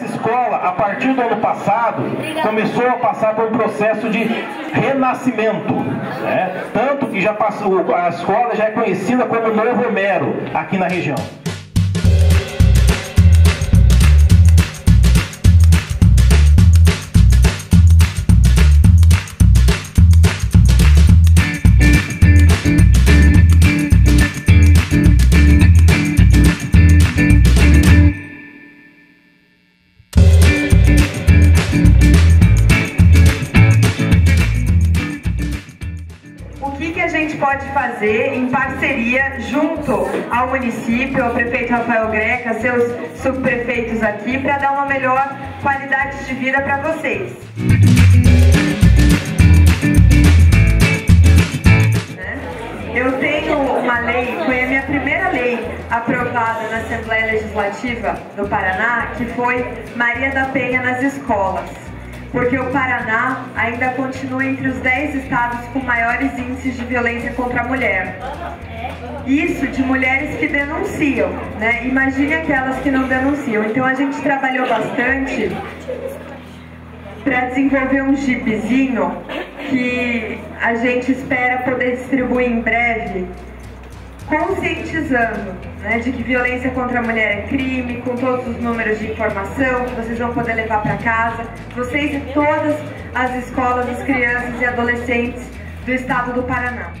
essa escola, a partir do ano passado, começou a passar por um processo de renascimento. Né? Tanto que já passou, a escola já é conhecida como Novo Homero aqui na região. Gente pode fazer em parceria junto ao município, ao prefeito Rafael Greca, seus subprefeitos aqui, para dar uma melhor qualidade de vida para vocês? Né? Eu tenho uma lei, foi a minha primeira lei aprovada na Assembleia Legislativa do Paraná, que foi Maria da Penha nas escolas porque o Paraná ainda continua entre os 10 estados com maiores índices de violência contra a mulher. Isso de mulheres que denunciam, né? Imagine aquelas que não denunciam. Então a gente trabalhou bastante para desenvolver um jeepzinho que a gente espera poder distribuir em breve conscientizando né, de que violência contra a mulher é crime, com todos os números de informação que vocês vão poder levar para casa, vocês e todas as escolas, as crianças e adolescentes do estado do Paraná.